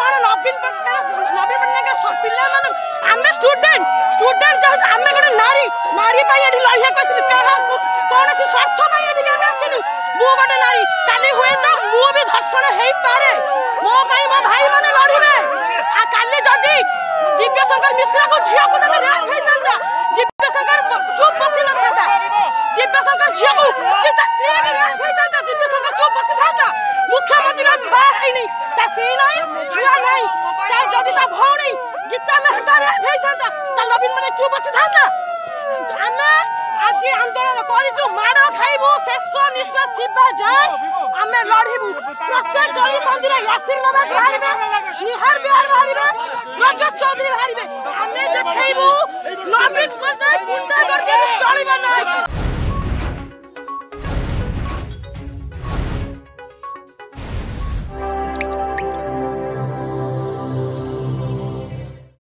କ'ଣ ନବୀନ ନବୀନ ପଟ୍ଟନାୟକ ପିଲାମାନେ ଆମେ ଷ୍ଟୁଡେଣ୍ଟ ଷ୍ଟୁଡେଣ୍ଟ ଚାହୁଁଛୁ ଆମେ ଗୋଟେ ନାରୀ ନାରୀ ପାଇଁ ଏଠି ଲଢ଼ିବାକୁ ଆସିଲୁ କାହାକୁ କୌଣସି ସ୍ୱାର୍ଥ ପାଇଁ ଏଠି ଆମେ ଆସିନୁ ମୁଁ ଗୋଟେ ନାରୀ କାଲି ହୁଏତ ମୁଁ ବି ଧର୍ଷଣ ହେଇପାରେ ମୋ ପାଇଁ ମୋ ଭାଇମାନେ ଲଢ଼ିବେ ଆଉ କାଲି ଯଦି ଦିବ୍ୟଶଙ୍କର ମିଶ୍ରାକୁ ଝିଅକୁ ଯଦି ରେପ୍ ହେଇଥାନ୍ତା ଦିବ୍ୟଶଙ୍କର ଚୁପ୍ ବସି ନଥାନ୍ତା ଦିବ୍ୟଶଙ୍କର ଝିଅକୁ କି ତା ସ୍ତ୍ରୀ ରେପ୍ ହେଇଥାନ୍ତା ଦିବ୍ୟଶଙ୍କର ଚୁପ୍ ବସିଥାନ୍ତା ମୁଖ୍ୟମନ୍ତ୍ରୀ ତା ସ୍ତ୍ରୀ ಆಮೆ ಹಟಾರೆ ಭೇಟಂತ ತಲ್ಲ ಬಿನ್ ಮನೆ ಚೂ ಬಸಿ ಧಾಂತ ಆಮೆ আজি আন্দোলন করিছু মাড় খাইবু শেষ নিশ্বাস থিবা যায় আমি লড়িবু প্রত্যেক দলি সন্ধিরে ইয়াসির নবাজ বাহিবে নিহার বিহার বাহিবে রজব চৌধুরী বাহিবে আমি যে খাইবু নবীন পটনায়ক মানে